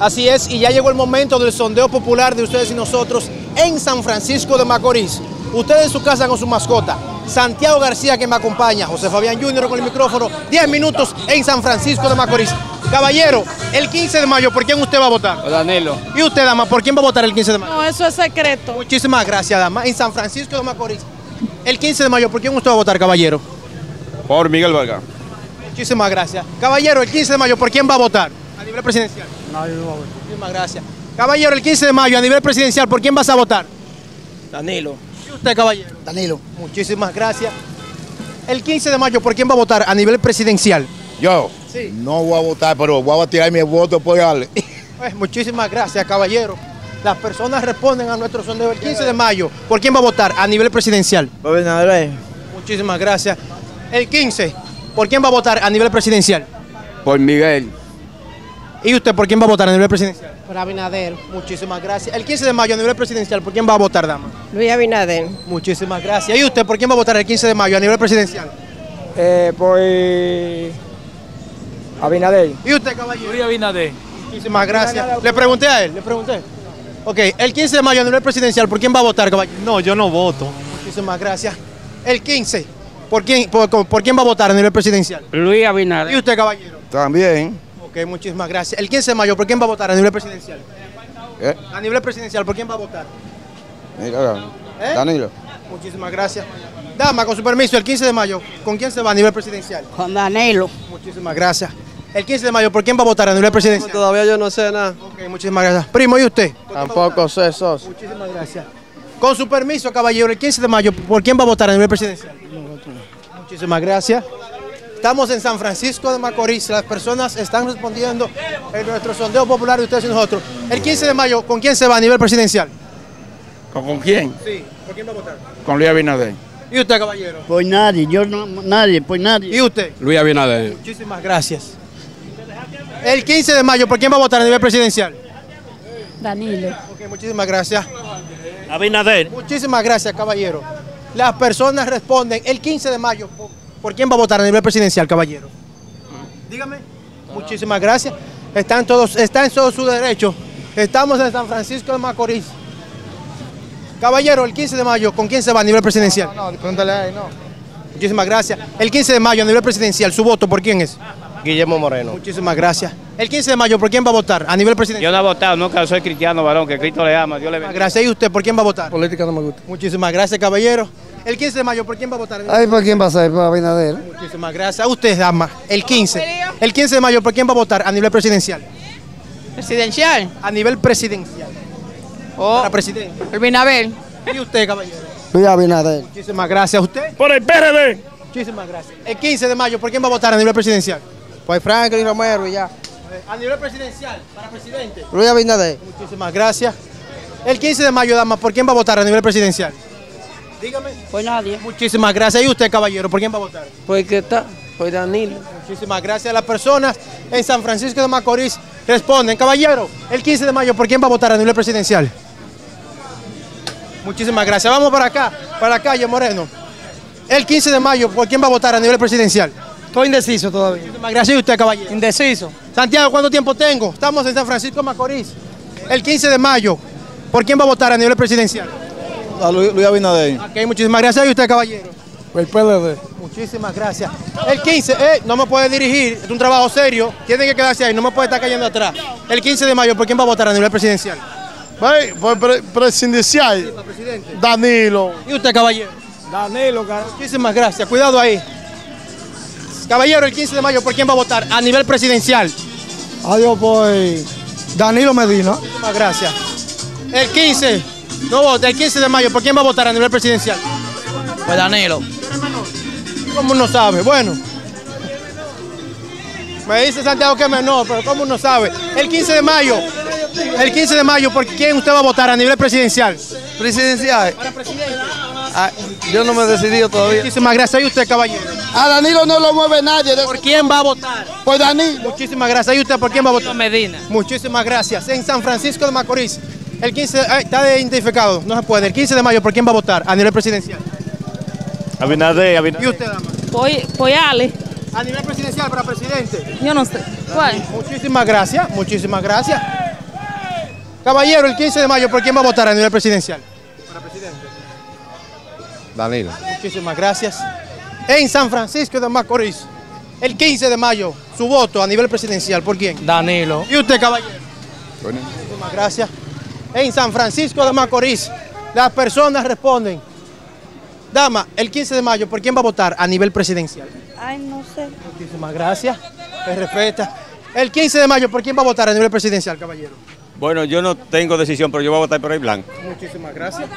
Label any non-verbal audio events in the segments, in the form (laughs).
Así es, y ya llegó el momento del sondeo popular de ustedes y nosotros en San Francisco de Macorís. Ustedes en su casa con su mascota. Santiago García que me acompaña, José Fabián Junior con el micrófono, 10 minutos en San Francisco de Macorís. Caballero, el 15 de mayo, ¿por quién usted va a votar? Danilo. ¿Y usted, dama, por quién va a votar el 15 de mayo? No, eso es secreto. Muchísimas gracias, dama. En San Francisco de Macorís, el 15 de mayo, ¿por quién usted va a votar, caballero? Por Miguel Vargas. Muchísimas gracias. Caballero, el 15 de mayo, ¿por quién va a votar? A nivel presidencial. No, yo no voy a votar. Muchísimas gracias. Caballero, el 15 de mayo, a nivel presidencial, ¿por quién vas a votar? Danilo. ¿Y usted, caballero? Danilo. Muchísimas gracias. El 15 de mayo, ¿por quién va a votar a nivel presidencial? Yo Sí. no voy a votar, pero voy a tirar mi voto por darle. (laughs) Pues, muchísimas gracias, caballero. Las personas responden a nuestro sondeo el 15 de mayo. ¿Por quién va a votar a nivel presidencial? Gobernador. Muchísimas gracias. El 15, ¿por quién va a votar a nivel presidencial? Por Miguel. ¿Y usted por quién va a votar a nivel presidencial? Por Abinader. Muchísimas gracias. El 15 de mayo a nivel presidencial, ¿por quién va a votar, dama? Luis Abinader. Muchísimas gracias. ¿Y usted por quién va a votar el 15 de mayo a nivel presidencial? Eh, por Abinader. ¿Y usted, caballero? Luis Abinader. Muchísimas gracias. Le pregunté a él, le pregunté. Ok, el 15 de mayo a nivel presidencial, ¿por quién va a votar, caballero? No, yo no voto. Muchísimas gracias. El 15, ¿por quién, por, por quién va a votar a nivel presidencial? Luis ¿Y Abinader. usted, caballero? También. Ok, muchísimas gracias. El 15 de mayo, ¿por quién va a votar a nivel presidencial? ¿eh? A nivel presidencial, ¿por quién va a votar? Mira, ¿Eh? Danilo. Muchísimas gracias. Dama, con su permiso, el 15 de mayo, ¿con quién se va a nivel presidencial? Con Danilo. Muchísimas gracias. El 15 de mayo, ¿por quién va a votar a nivel presidencial? Todavía yo no sé nada. Ok, muchísimas gracias. Primo, ¿y usted? Tampoco sé eso. Muchísimas gracias. Con su permiso, caballero, el 15 de mayo, ¿por quién va a votar a nivel presidencial? Muchísimas gracias. Estamos en San Francisco de Macorís. Las personas están respondiendo en nuestro sondeo popular de ustedes y nosotros. El 15 de mayo, ¿con quién se va a nivel presidencial? ¿Con, con quién? Sí, ¿por quién va a votar? Con Luis Abinader. ¿Y usted, caballero? Por nadie, yo no, nadie, por nadie. ¿Y usted? Luis Abinader. Muchísimas gracias. El 15 de mayo, ¿por quién va a votar a nivel presidencial? Danilo. Ok, muchísimas gracias. Abinader. Muchísimas gracias, caballero. Las personas responden el 15 de mayo. ¿Por, quién va a votar a nivel presidencial, caballero? Dígame. Muchísimas gracias. Están todos, está en todo su derecho. Estamos en San Francisco de Macorís. Caballero, el 15 de mayo, ¿con quién se va a nivel presidencial? No, pregúntale a él, no. Muchísimas gracias. El 15 de mayo a nivel presidencial, ¿su voto por quién es? Guillermo Moreno. Muchísimas gracias. El 15 de mayo, ¿por quién va a votar a nivel presidencial? Yo no he votado, nunca soy cristiano, varón, que Cristo le ama, Dios le bendiga. Gracias. ¿Y usted por quién va a votar? Política no me gusta. Muchísimas gracias, caballero. El 15 de mayo, ¿por quién va a votar? Ay, ¿por quién va a ser? Por Abinader. Muchísimas gracias. A usted, dama. El 15. El 15 de mayo, ¿por quién va a votar a nivel presidencial? Presidencial. A nivel presidencial. Oh, Para presidente. Abinader. ¿Y usted, caballero? Luis Abinader. Muchísimas gracias. ¿A usted? Por el PRD. Muchísimas gracias. El 15 de mayo, ¿por quién va a votar a nivel presidencial? Pues Franklin Romero y ya. A nivel presidencial, para presidente. Luis Abinader. Muchísimas gracias. El 15 de mayo, dama, ¿por quién va a votar a nivel presidencial? Dígame. Por nadie. Muchísimas gracias. ¿Y usted, caballero, por quién va a votar? Pues qué está. Pues Danilo. Muchísimas gracias a las personas en San Francisco de Macorís. Responden, caballero, el 15 de mayo, ¿por quién va a votar a nivel presidencial? Muchísimas gracias. Vamos para acá, para la calle Moreno. El 15 de mayo, ¿por quién va a votar a nivel presidencial? Estoy indeciso todavía. Muchísimas gracias. ¿Y usted, caballero? Indeciso. Santiago, ¿cuánto tiempo tengo? Estamos en San Francisco de Macorís. El 15 de mayo, ¿por quién va a votar a nivel presidencial? A Luis, Abinader. Ok, muchísimas gracias. ¿Y usted, caballero? El PLD. Muchísimas gracias. El 15, eh, no me puede dirigir, es un trabajo serio, tiene que quedarse ahí, no me puede estar cayendo atrás. El 15 de mayo, ¿por quién va a votar a nivel presidencial? Por pre- presidencial. presidente. Danilo. ¿Y usted, caballero? Danilo, cara. Muchísimas gracias, cuidado ahí. Caballero, el 15 de mayo, ¿por quién va a votar a nivel presidencial? Adiós, pues. Danilo Medina. Muchísimas gracias. El 15, no vota, el 15 de mayo, ¿por quién va a votar a nivel presidencial? Pues Danilo. ¿Cómo no sabe? Bueno. Me dice Santiago que es menor, pero ¿cómo no sabe? El 15 de mayo, el 15 de mayo, ¿por quién usted va a votar a nivel presidencial? Presidencial. Para presidente. Ah, yo no me he decidido todavía. Muchísimas gracias. ¿Y usted, caballero? A Danilo no lo mueve nadie. ¿Por quién va a votar? Pues Danilo. Muchísimas gracias. ¿Y usted por quién va a votar? Medina. Muchísimas gracias. En San Francisco de Macorís, el 15, eh, está identificado, no se puede. El 15 de mayo, ¿por quién va a votar a nivel presidencial? Abinader, ¿Y Abinader. usted, dama? Voy, voy a Ale. A nivel presidencial para presidente. Yo no sé. ¿Cuál? Muchísimas gracias, muchísimas gracias. Caballero, el 15 de mayo, ¿por quién va a votar a nivel presidencial? Para presidente. Danilo. Muchísimas gracias. En San Francisco de Macorís, el 15 de mayo, su voto a nivel presidencial, ¿por quién? Danilo. ¿Y usted, caballero? Muchísimas gracias. En San Francisco de Macorís, las personas responden. Dama, el 15 de mayo, ¿por quién va a votar a nivel presidencial? Ay, no sé. Muchísimas gracias. Me respeta. El 15 de mayo, ¿por quién va a votar a nivel presidencial, caballero? Bueno, yo no tengo decisión, pero yo voy a votar por el blanco. Muchísimas gracias.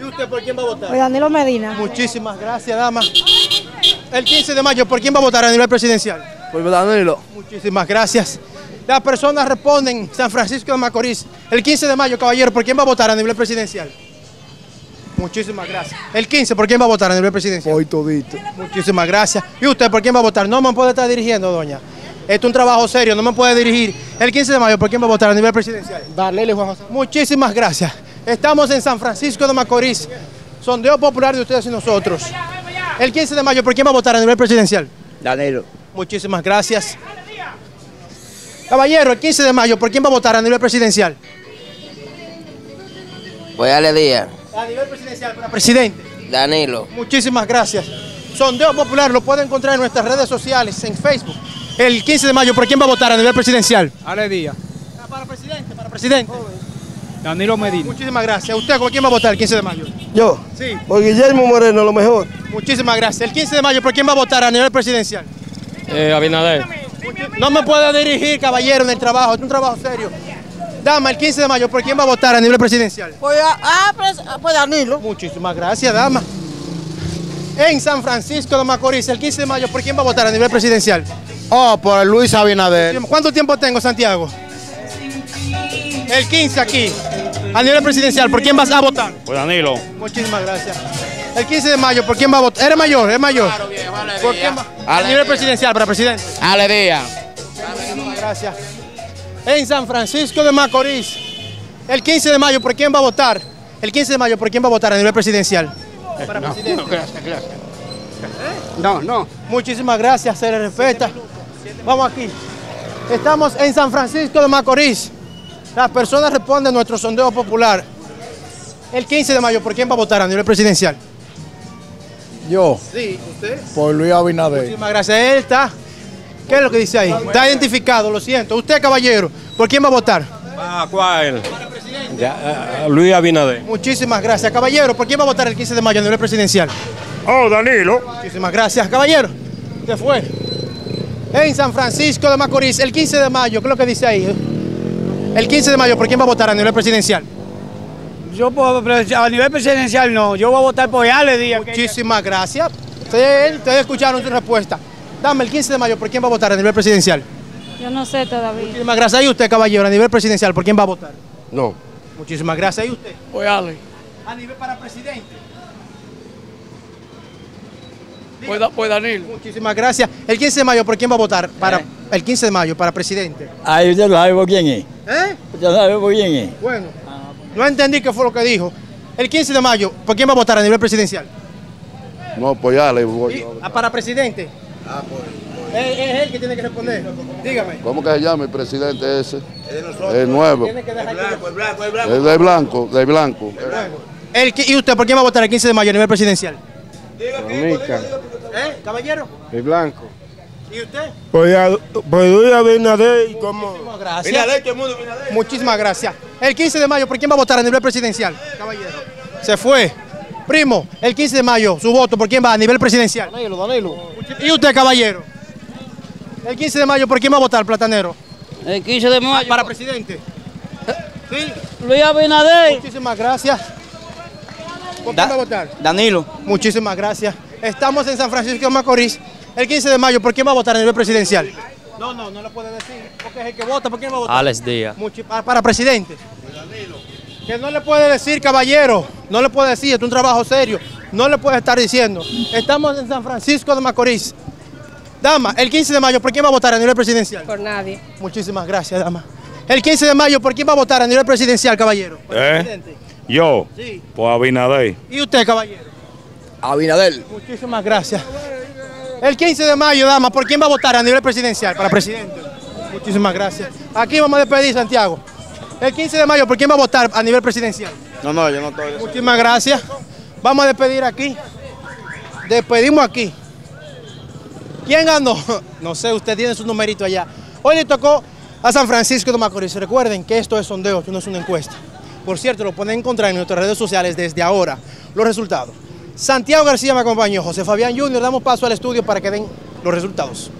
¿Y usted por quién va a votar? Pues Danilo Medina. Muchísimas gracias, dama. El 15 de mayo, ¿por quién va a votar a nivel presidencial? Pues Danilo. Muchísimas gracias. Las personas responden, San Francisco de Macorís. El 15 de mayo, caballero, ¿por quién va a votar a nivel presidencial? Muchísimas gracias. El 15, ¿por quién va a votar a nivel presidencial? Hoy todito. Muchísimas gracias. ¿Y usted por quién va a votar? No me puede estar dirigiendo, doña. Esto es un trabajo serio, no me puede dirigir. El 15 de mayo, ¿por quién va a votar a nivel presidencial? Darle Juan José. Muchísimas gracias. Estamos en San Francisco de Macorís. Sondeo popular de ustedes y nosotros. El 15 de mayo, ¿por quién va a votar a nivel presidencial? Danilo. Muchísimas gracias. Caballero, el 15 de mayo, ¿por quién va a votar a nivel presidencial? Voy a Díaz. A nivel presidencial, para presidente. Danilo. Muchísimas gracias. Sondeo Popular lo puede encontrar en nuestras redes sociales, en Facebook. El 15 de mayo, ¿por quién va a votar a nivel presidencial? Ale Díaz. Para presidente, para presidente. Danilo Medina. Muchísimas gracias. ¿Usted con quién va a votar el 15 de mayo? Yo. Sí. Por Guillermo Moreno, lo mejor. Muchísimas gracias. El 15 de mayo, ¿por quién va a votar a nivel presidencial? Eh, Abinader. No me puede dirigir, caballero, en el trabajo. Es un trabajo serio. Dama, el 15 de mayo, ¿por quién va a votar a nivel presidencial? Pues, ah, pues, pues Danilo. Muchísimas gracias, dama. En San Francisco de Macorís, el 15 de mayo, ¿por quién va a votar a nivel presidencial? Oh, por Luis Abinader. ¿Cuánto tiempo tengo, Santiago? El 15 aquí, a nivel presidencial, ¿por quién vas a votar? Pues Danilo. Muchísimas gracias. El 15 de mayo, ¿por quién va a votar? ¿Eres mayor? ¿Es mayor? ¿Por quién va? A nivel presidencial, para presidente. Ale Díaz. Muchísimas gracias. En San Francisco de Macorís, el 15 de mayo, ¿por quién va a votar? El 15 de mayo, ¿por quién va a votar a nivel presidencial? Para presidente. gracias, gracias. No, no. Muchísimas gracias, se le respeta. Vamos aquí. Estamos en San Francisco de Macorís. Las personas responden a nuestro sondeo popular. El 15 de mayo, ¿por quién va a votar a nivel presidencial? Yo, Sí, usted. por Luis Abinader. Muchísimas gracias. Él está. ¿Qué es lo que dice ahí? Está identificado, lo siento. Usted, caballero, ¿por quién va a votar? Ah, ¿cuál? Luis Abinader. Muchísimas gracias. Caballero, ¿por quién va a votar el 15 de mayo a nivel presidencial? Oh, Danilo. Muchísimas gracias. Caballero, ¿qué fue? En San Francisco de Macorís, el 15 de mayo, ¿qué es lo que dice ahí? El 15 de mayo, ¿por quién va a votar a nivel presidencial? Yo puedo, a nivel presidencial no. Yo voy a votar por Ale Díaz. Muchísimas gracias. Ustedes, ustedes escucharon su respuesta. Dame el 15 de mayo, ¿por quién va a votar a nivel presidencial? Yo no sé todavía. Muchísimas gracias. ¿Y usted, caballero, a nivel presidencial, por quién va a votar? No. Muchísimas gracias. ¿Y usted? Pues Ale. A nivel para presidente. Pues, pues Danilo. Muchísimas gracias. El 15 de mayo, ¿por quién va a votar? Para el 15 de mayo, para presidente. Ahí usted sabe por quién es. ¿Eh? Usted sabe por quién es. Bueno, no entendí qué fue lo que dijo. El 15 de mayo, ¿por quién va a votar a nivel presidencial? No, pues ya le Y- ah, ¿Para presidente? Ah, Es, es él que tiene que responder. Dígame. ¿Cómo que se llama el presidente ese? El nuevo. Tiene que dejar que- El de blanco, de blanco. El ¿Y usted por quién va a votar el 15 de mayo a nivel presidencial? Mica, ¿Eh, caballero? el blanco. ¿Y usted? Pues, pues Luis Abinader y como. Muchísimas gracias. Muchísimas gracias. El 15 de mayo, ¿por quién va a votar a nivel presidencial? Caballero. Se fue. Primo, el 15 de mayo, su voto, ¿por quién va a nivel presidencial? Danilo, Danilo. ¿Y usted, caballero? El 15 de mayo, ¿por quién va a votar, platanero? El 15 de mayo. Para presidente. ¿Sí? Luis Abinader. Muchísimas gracias. ¿Por quién va a votar? Danilo. Muchísimas gracias. Estamos en San Francisco de Macorís. El 15 de mayo, ¿por quién va a votar a nivel presidencial? No, no, no lo puede decir. Porque es el que vota, ¿por quién va a votar? Alex Díaz. Muchi- para, para presidente. Que no le puede decir, caballero. No le puede decir, es un trabajo serio. No le puede estar diciendo. Estamos en San Francisco de Macorís. Dama, el 15 de mayo, ¿por quién va a votar a nivel presidencial? Por nadie. Muchísimas gracias, dama. El 15 de mayo, ¿por quién va a votar a nivel presidencial, caballero? ¿Por ¿Eh? presidente? Yo. Sí. Por Abinader. ¿Y usted, caballero? Abinader. Muchísimas gracias. El 15 de mayo, dama, ¿por quién va a votar a nivel presidencial? Para presidente. Muchísimas gracias. Aquí vamos a despedir, Santiago. El 15 de mayo, ¿por quién va a votar a nivel presidencial? No, no, yo no estoy. Muchísimas gracias. Vamos a despedir aquí. Despedimos aquí. ¿Quién ganó? (laughs) No sé, usted tiene su numerito allá. Hoy le tocó a San Francisco de Macorís. Recuerden que esto es sondeo, esto no es una encuesta. Por cierto, lo pueden encontrar en nuestras redes sociales desde ahora. Los resultados. Santiago García me acompañó, José Fabián Junior. Damos paso al estudio para que den los resultados.